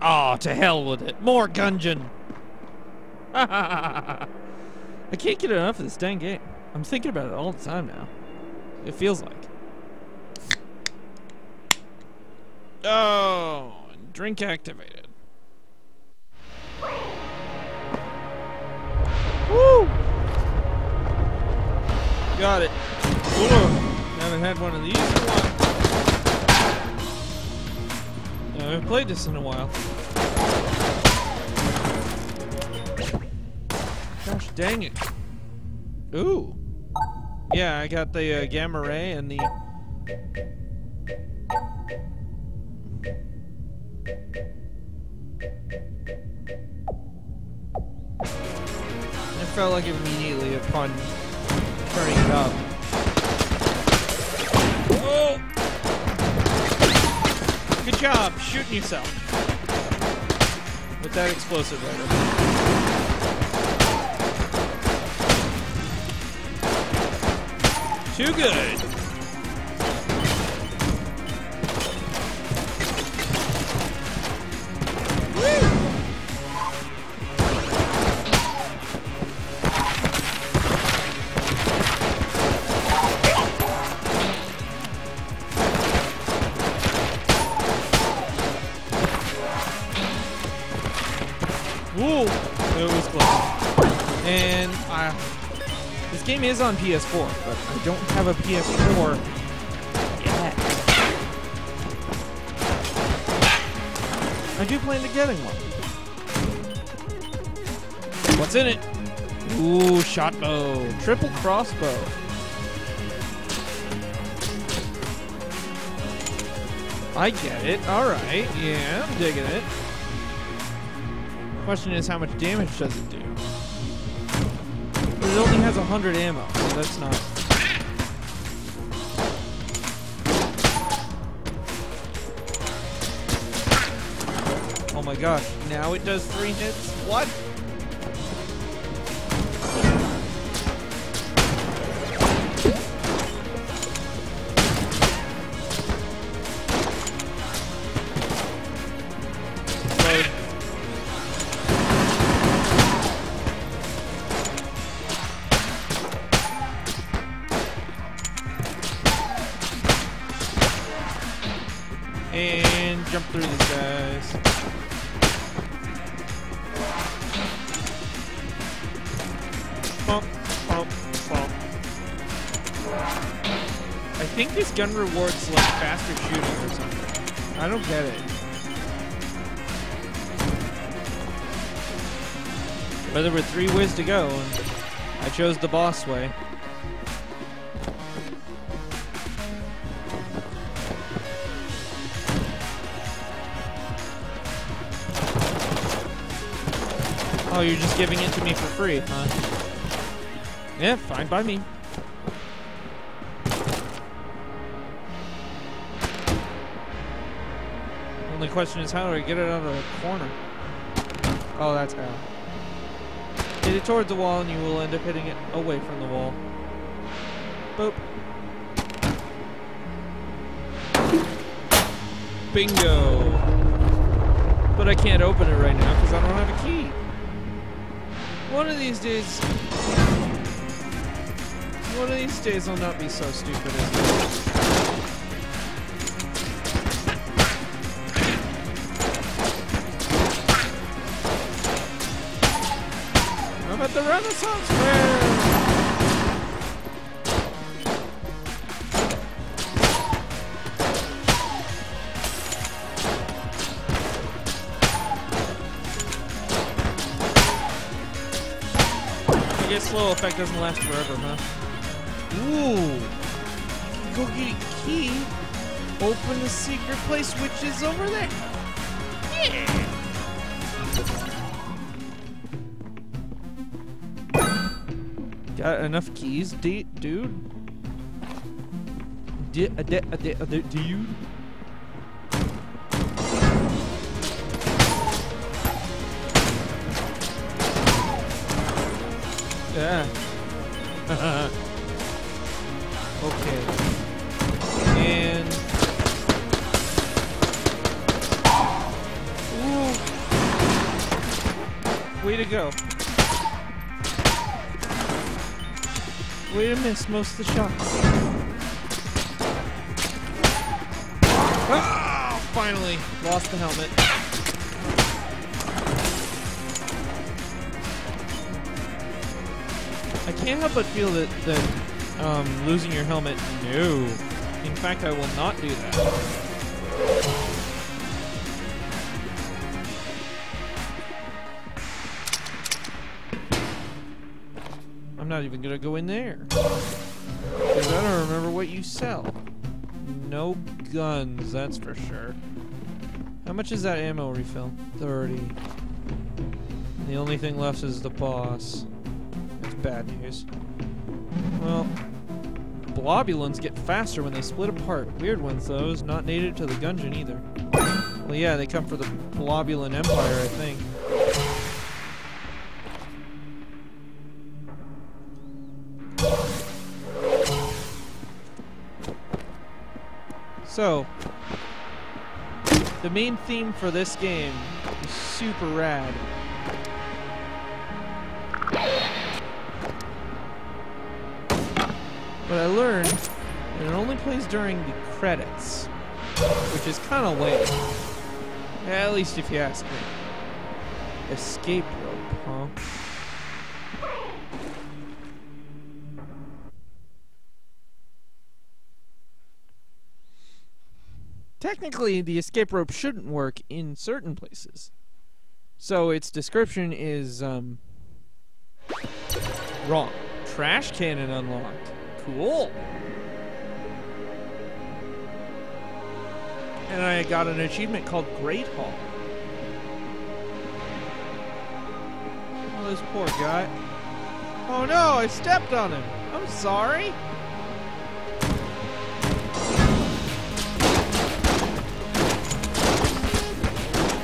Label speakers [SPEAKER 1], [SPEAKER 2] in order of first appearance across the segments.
[SPEAKER 1] Oh, to hell with it. More Gungeon. I can't get enough of this dang game. I'm thinking about it all the time now. It feels like. Oh, drink activated. Woo! Got it. Ooh, haven't had one of these in a while. I haven't played this in a while. Gosh dang it. Ooh. Yeah, I got the uh, gamma ray and the... It felt like immediately upon turning it up. Job shooting yourself with that explosive rifle. Too good. Game is on PS4, but I don't have a PS4 yet. I do plan to getting one. What's in it? Ooh, shot bow. Triple crossbow. I get it. Alright. Yeah, I'm digging it. Question is, how much damage does it do? Has 100 ammo, so that's not... Oh my gosh, now it does three hits? What? Through these guys. Bump, bump, bump. I think this gun rewards like faster shooting or something. I don't get it. But there were three ways to go, and I chose the boss way. Oh, you're just giving it to me for free, huh? Yeah, fine by me. Only question is how do I get it out of the corner? Oh, that's how. Hit it towards the wall and you will end up hitting it away from the wall. Boop. Bingo. But I can't open it right now because I don't have a key. One of these days... One of these days I'll not be so stupid as this. I'm at the Renaissance effect doesn't last forever, huh? Ooh! Go get a key. Open the secret place, which is over there. Yeah! Got enough keys, dude? D- a d- a d- a d- dude? Okay. And. Ooh. Way to go. Way to miss most of the shots. Ah, finally, lost the helmet. Can't help but feel that, that um, losing your helmet, no. In fact, I will not do that. I'm not even gonna go in there. I don't remember what you sell. No guns, that's for sure. How much is that ammo refill? 30. The only thing left is the boss. Bad news. Well, blobulins get faster when they split apart. Weird ones, those. Not native to the Gungeon either. Well, yeah, they come from the Blobulin Empire, I think. So, the main theme for this game is super rad. But I learned that it only plays during the credits, which is kind of lame. At least if you ask me. Escape rope, huh? Technically, the escape rope shouldn't work in certain places. So its description is um, wrong. Trash cannon unlocked. Cool. And I got an achievement called Great Hall. Oh, this poor guy. Oh no, I stepped on him. I'm sorry.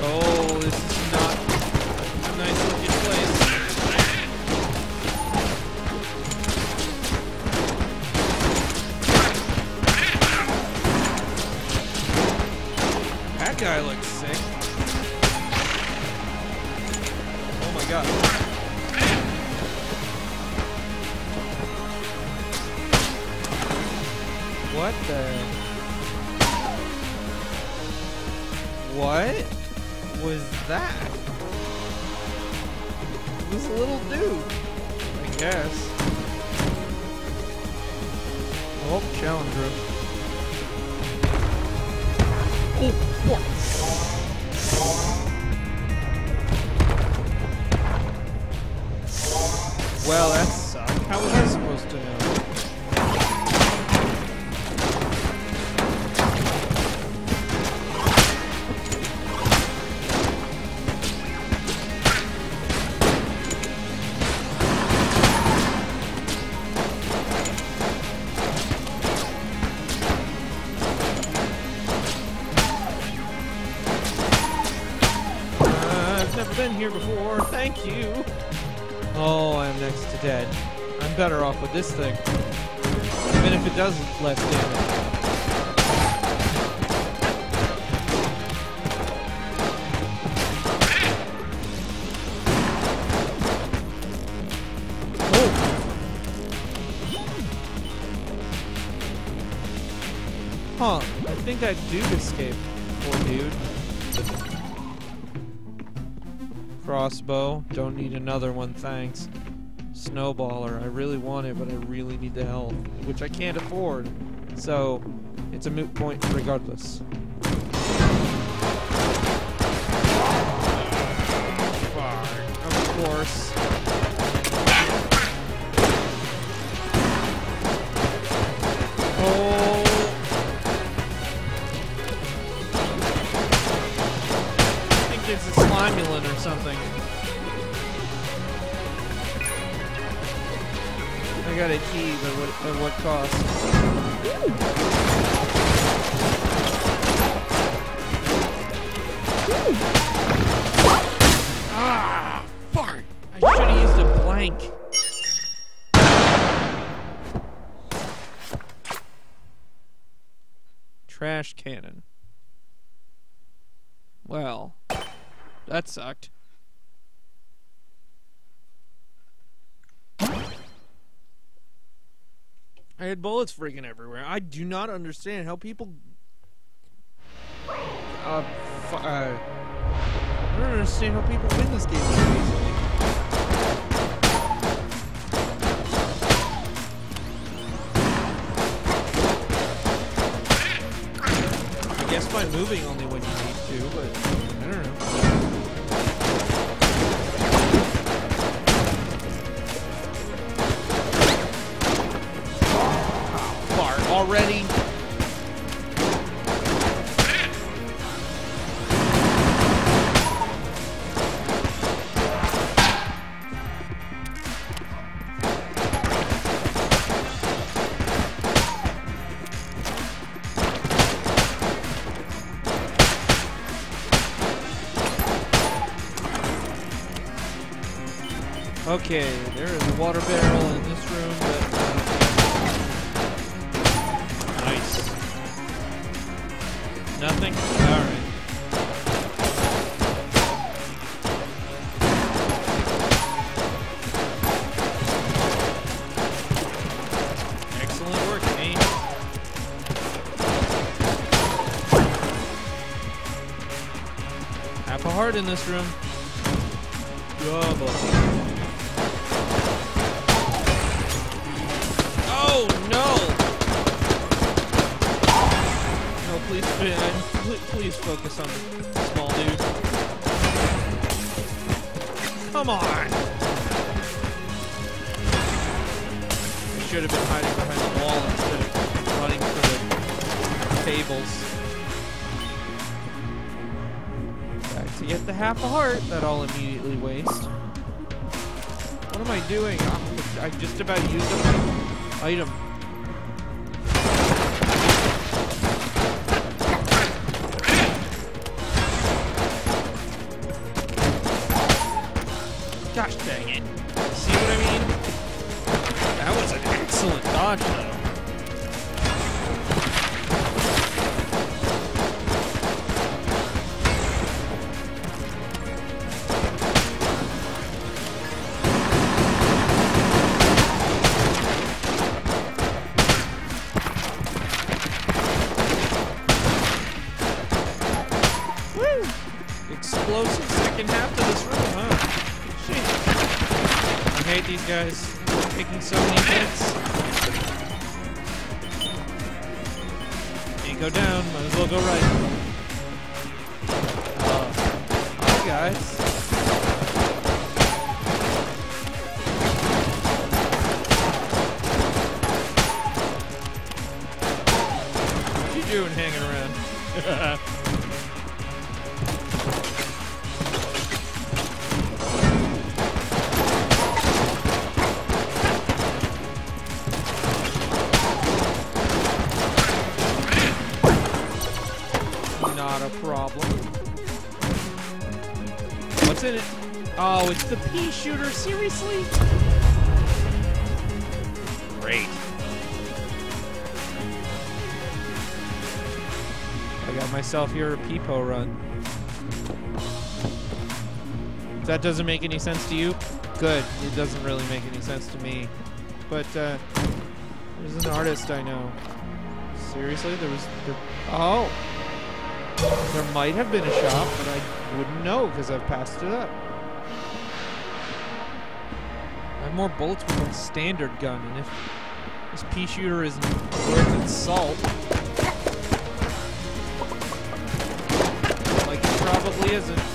[SPEAKER 1] Oh, this Well, that better off with this thing. Even if it does less damage. Oh. Huh. I think I do escape, poor dude. Crossbow. Don't need another one, thanks. Snowballer. I really want it, but I really need the health, which I can't afford. So, it's a moot point regardless. At what cost? Ah, fuck! I should have used a blank. Trash cannon. Well, that sucked. Bullets freaking everywhere. I do not understand how people. Uh, fu- uh, I don't understand how people win this game so easily. I guess by moving only when you need to, but I don't know. Okay, there is a water barrel in this room, but uh, nice. Nothing. All right. Excellent work, me. Half a heart in this room. Double. Please, pl- please focus on the small dude. Come on! I should have been hiding behind the wall instead of running for the tables. Back to get the half a heart that I'll immediately waste. What am I doing? I just about used up my item. The pea shooter. Seriously? Great. I got myself here a peepo run. If that doesn't make any sense to you, good. It doesn't really make any sense to me. But uh, there's an artist I know. Seriously, there was. There, oh, there might have been a shop, but I wouldn't know because I've passed it up. Have more bullets with my standard gun, and if this pea shooter isn't worth its salt, like it probably isn't.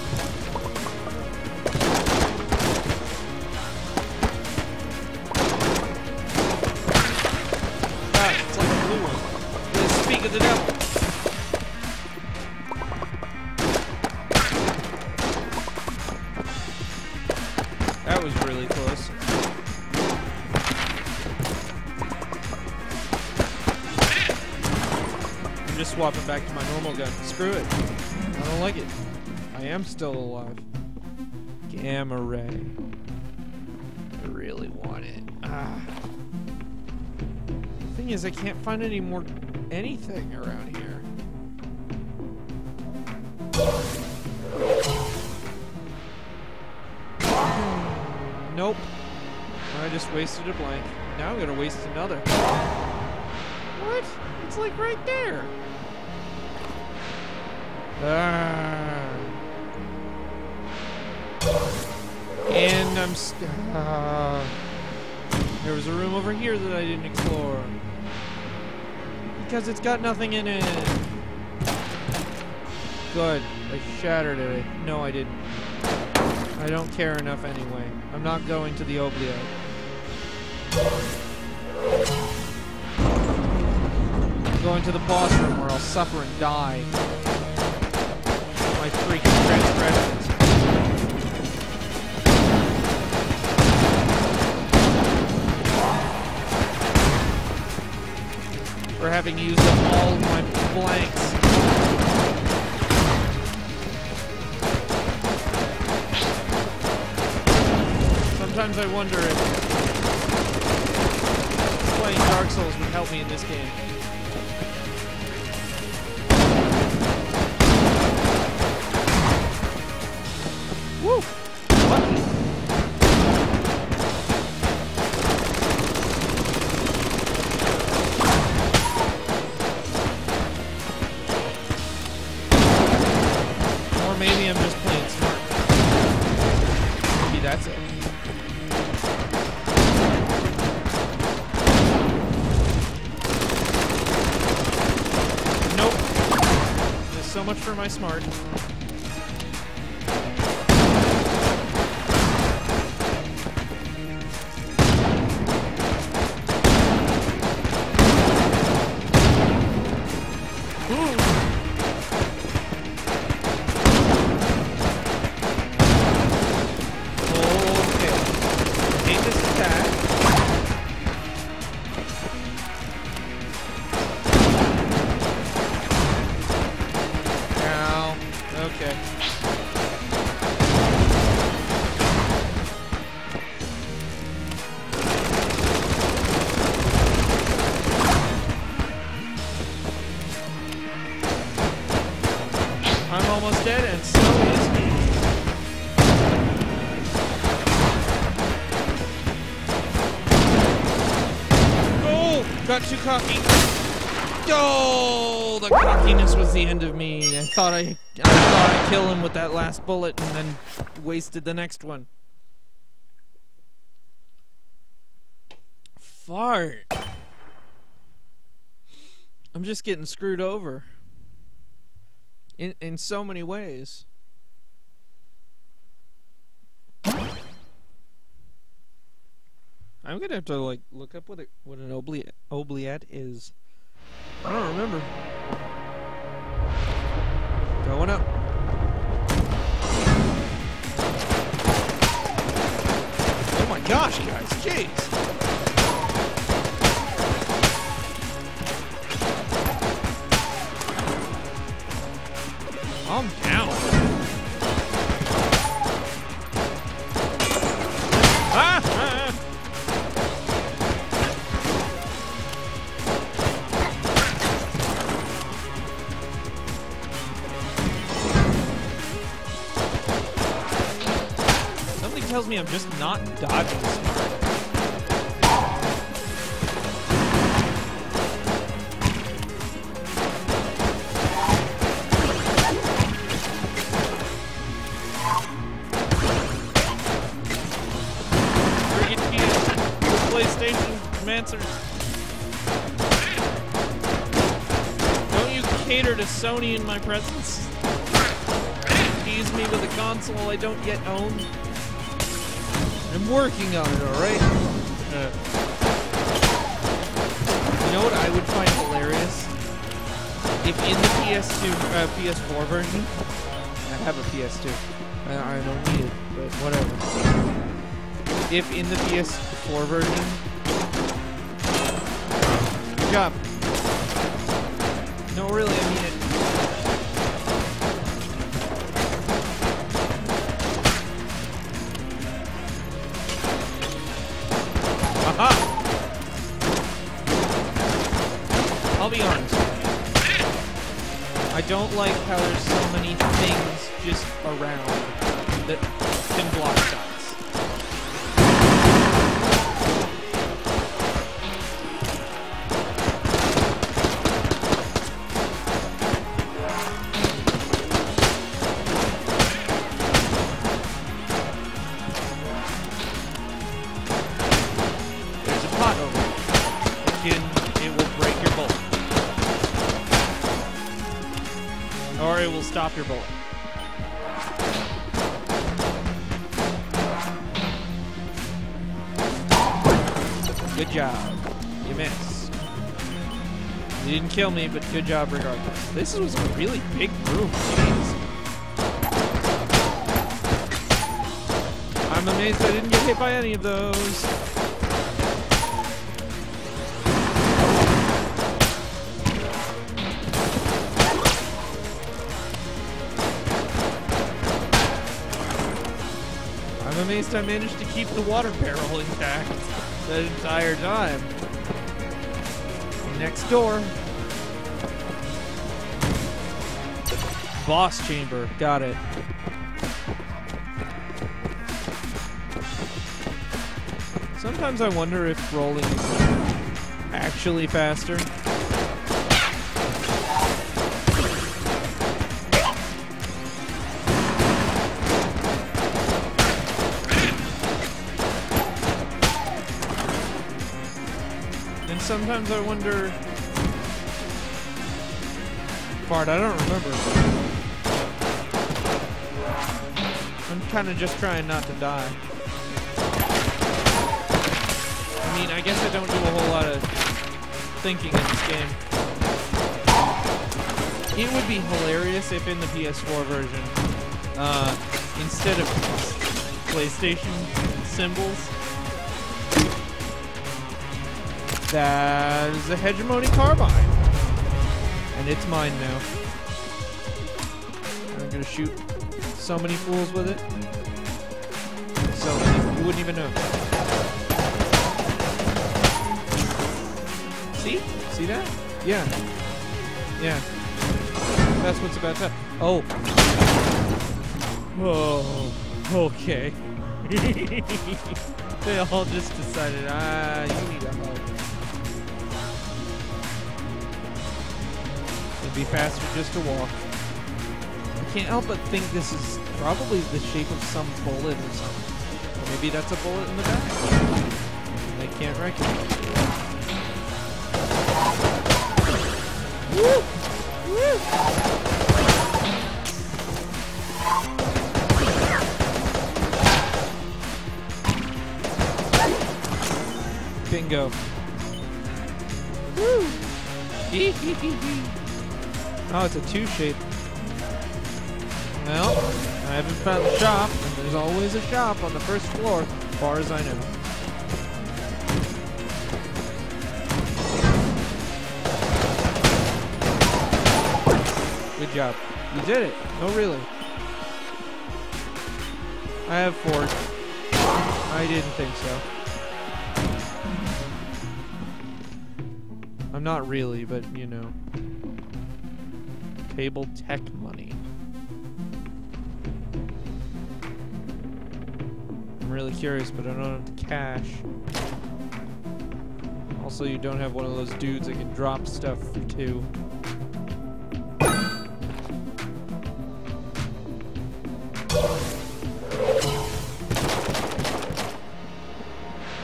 [SPEAKER 1] Still alive. Gamma ray. I really want it. Ah. Thing is, I can't find any more anything around here. Nope. I just wasted a blank. Now I'm gonna waste another. What? It's like right there. Ah. And I'm uh, There was a room over here that I didn't explore. Because it's got nothing in it. Good. I shattered it. No, I didn't. I don't care enough anyway. I'm not going to the oubliette. I'm going to the boss room where I'll suffer and die. My freaking transgressions. For having used up all my blanks. Sometimes I wonder if playing Dark Souls would help me in this game. Smart. Cockiness was the end of me. I thought I, I thought I'd kill him with that last bullet, and then wasted the next one. Fart. I'm just getting screwed over. In in so many ways. I'm gonna have to like look up what it, what an oubliette oubliette is. I don't remember. Not dodging smart. PlayStation Mancers. Don't you cater to Sony in my presence? Tease me with a console I don't yet own? I'm working on it, alright? Uh, you know what I would find hilarious? If in the PS2, uh, PS4 version, I have a PS2. I, I don't need it, but whatever. If in the PS4 version, good job. No, really, I mean don't like how there's so many things just around that your bullet. Good job. You missed. You didn't kill me, but good job regardless. This was a really big room. Jeez. I'm amazed I didn't get hit by any of those. Amazed I managed to keep the water barrel intact the entire time. Next door. Boss chamber. Got it. Sometimes I wonder if rolling is actually faster. And sometimes I wonder. Bart, I don't remember. I'm kind of just trying not to die. I mean, I guess I don't do a whole lot of thinking in this game. It would be hilarious if in the PS4 version, uh, instead of PlayStation symbols, there's a Hegemony Carbine. And it's mine now. I'm gonna shoot so many fools with it. So many, you wouldn't even know. See? See that? Yeah. Yeah. That's what's about to. Oh. Oh. Okay. they all just decided, ah, you need a be faster just to walk. I can't help but think this is probably the shape of some bullet or something. Or maybe that's a bullet in the back. They can't recognize it. Woo! Woo! Bingo. Woo! oh, it's a two shape. Well, I haven't found the shop, and there's always a shop on the first floor, as far as I know. Good job. You did it. No, really. I have four. I didn't think so. I'm not really, but you know. Table tech money. I'm really curious, but I don't have the cash. Also, you don't have one of those dudes that can drop stuff too.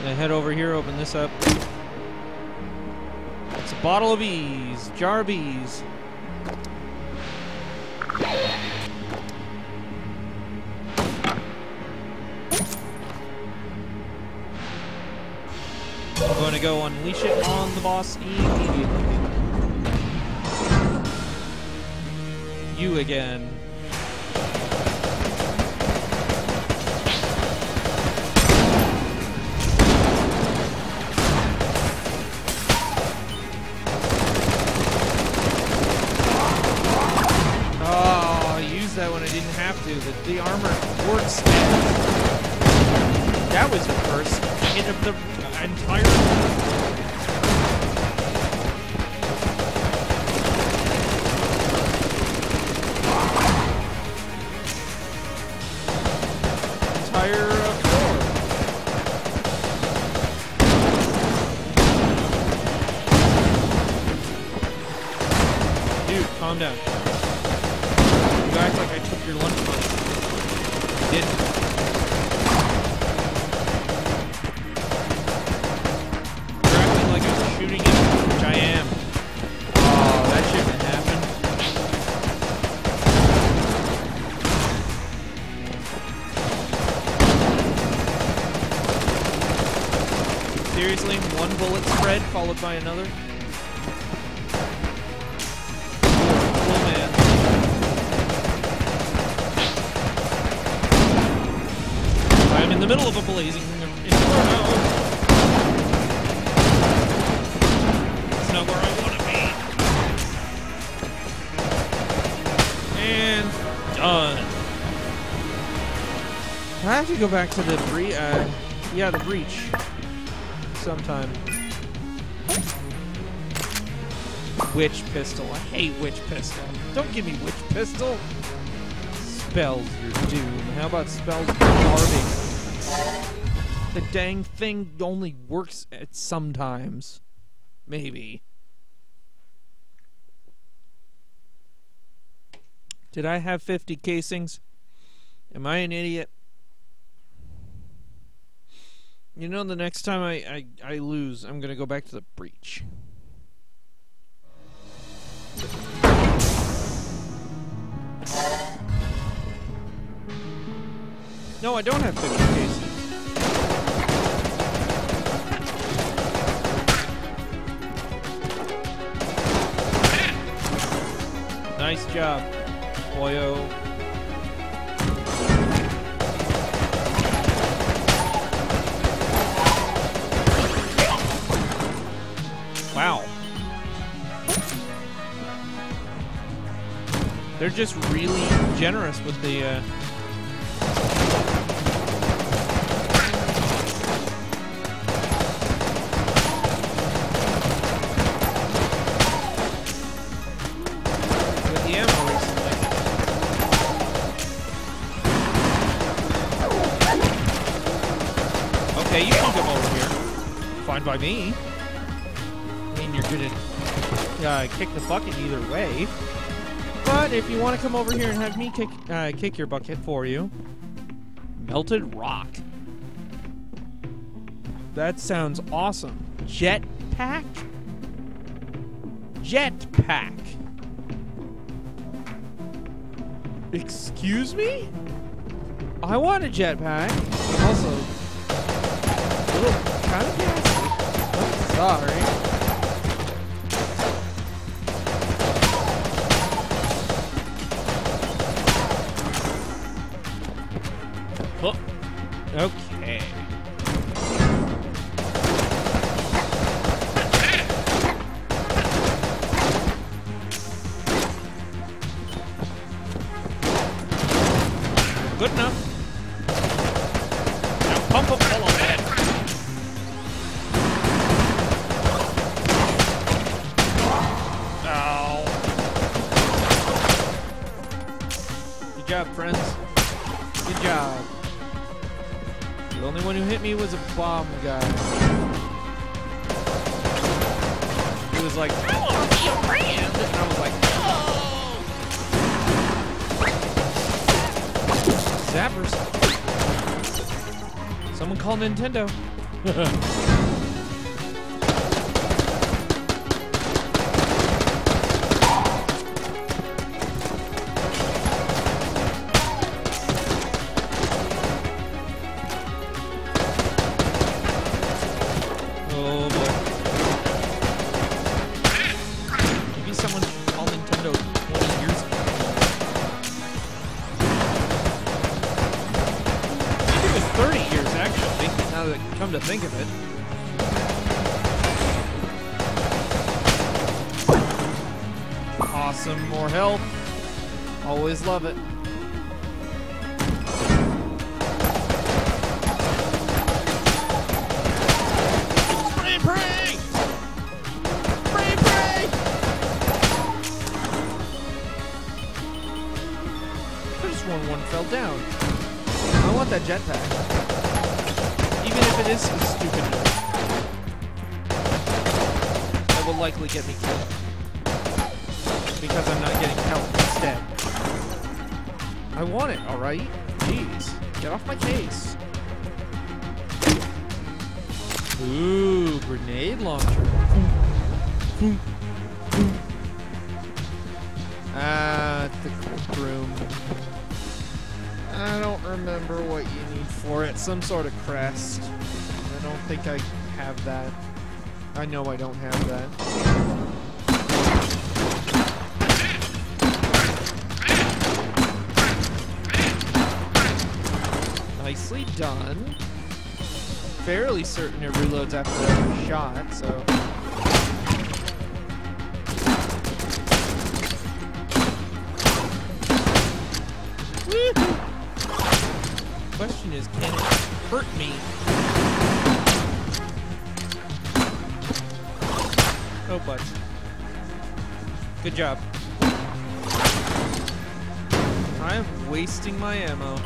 [SPEAKER 1] Gonna head over here, open this up. It's a bottle of bees, jar of bees. Unleash it on the boss immediately. You again. Oh, I used that when I didn't have to. The, the armor works. That was the first hit of the entire. Entire uh, floor. Dude, calm down. You act like I took your lunch money. Didn't. Bullet followed by another. Oh man. I'm in the middle of a blazing inferno. It's not where I want to be. And done. I have to go back to the bre- uh, yeah, the breach sometime. Witch pistol. I hate witch pistol. Don't give me witch pistol. Spells your doom. How about spells garbage? The dang thing only works at sometimes. Maybe. Did I have 50 casings? Am I an idiot? You know, the next time I, I, I lose, I'm going to go back to the breach. No, I don't have 50 cases. Nice job, boyo. They're just really generous with the. Uh... With the ammo. Okay, you can come over here. Fine by me. I mean, you're gonna uh, kick the bucket either way. But if you want to come over here and have me kick uh, kick your bucket for you, melted rock. That sounds awesome. Jetpack. Jetpack. Excuse me? I want a jetpack. Also a little kind of. Oh, sorry. Was like, I want to be a brand. And I was like, oh. Zappers. Someone call Nintendo. now that I come to think of it. Awesome, more health. Always love it. Fell down. I want that jetpack. If it is some stupid. That will likely get me killed. Because I'm not getting help instead. I want it, alright? Jeez. Get off my case. Ooh, grenade launcher. Ah, the courtroom. I don't remember what you need for it. Some sort of crest. Think I have that. I know I don't have that. Nicely done. Fairly certain it reloads after every shot, so. Question is, can it hurt me? But. Good job. I am wasting my ammo.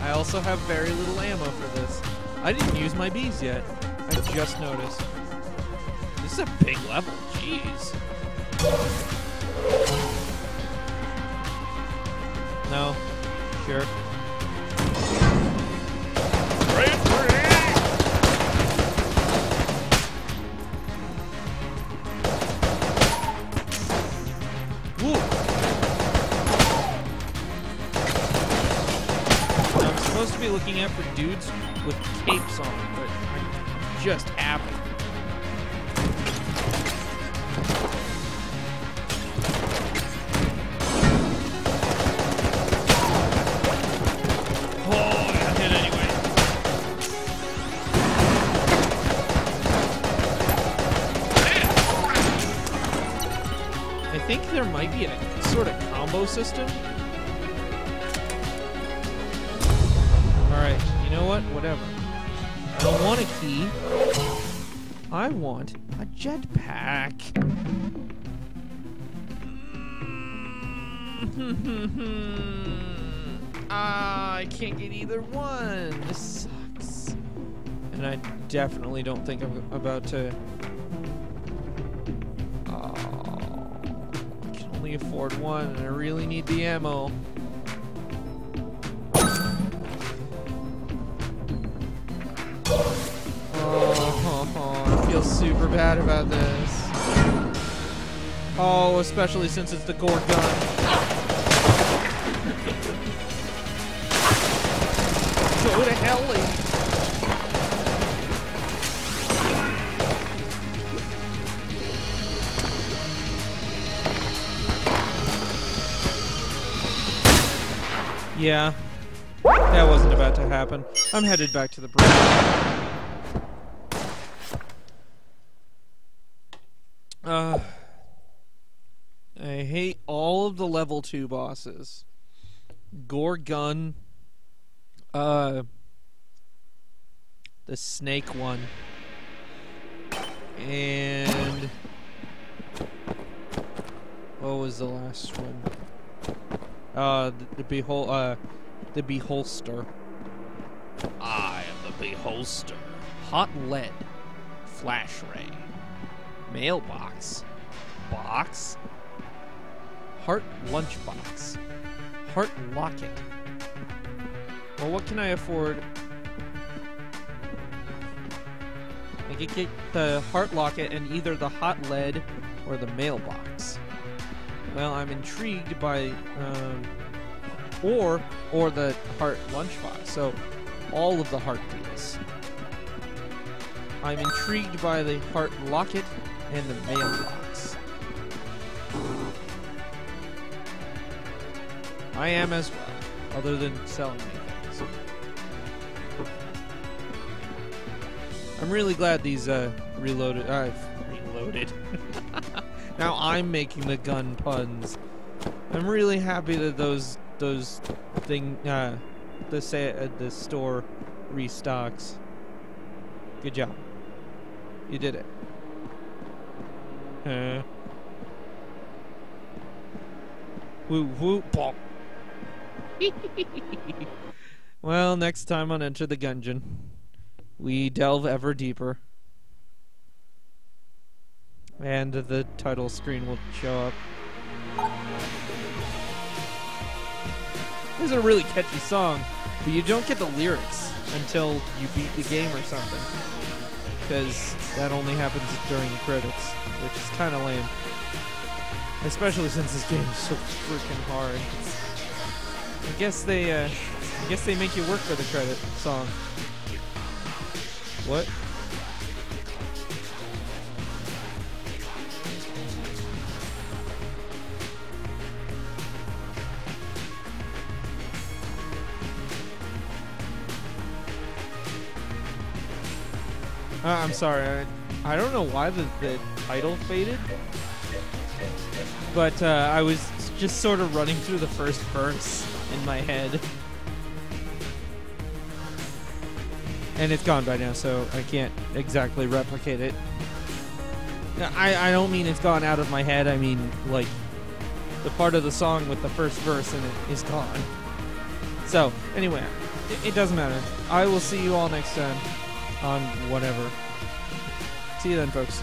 [SPEAKER 1] I also have very little ammo for this. I didn't use my bees yet. I just noticed. This is a big level. Jeez. No. Sure. Dudes with capes on, I just anyway. I think there might be a sort of combo system. I want a jetpack. Ah, I can't get either one. This sucks. And I definitely don't think I'm about to. Oh, I can only afford one, and I really need the ammo. About this. Oh, especially since it's the Gorgun. Go to hell. Yeah, that wasn't about to happen. I'm headed back to the bridge. Uh, I hate all of the level 2 bosses. Gorgun. Uh, the snake one. And what was the last one? Uh, the, the uh, the beholster. I am the beholster. Hot lead, flash ray, mailbox, box, heart lunchbox, heart locket. Well, what can I afford? I could get the heart locket and either the hot lead or the mailbox. Well, I'm intrigued by, um, or or the heart lunchbox. So, all of the heart deals. I'm intrigued by the heart locket and the mailbox. I am as well, other than selling me things. I'm really glad these uh, reloaded. I've reloaded. now I'm making the gun puns. I'm really happy that those those thing uh, the say uh, the store restocks. Good job. You did it. Uh. Woo woo bonk. well, next time on Enter the Gungeon, we delve ever deeper. And the title screen will show up. This is a really catchy song, but you don't get the lyrics until you beat the game or something. Because that only happens during the credits, which is kind of lame. Especially since this game is so freaking hard. I guess they, uh, I guess they make you work for the credit song. What? I'm sorry. I, I don't know why the, the title faded, but uh, I was just sort of running through the first verse in my head. And it's gone by now, so I can't exactly replicate it. I, I don't mean it's gone out of my head, I mean, like, the part of the song with the first verse in it is gone. So, anyway, it, it doesn't matter. I will see you all next time on whatever. See you then, folks.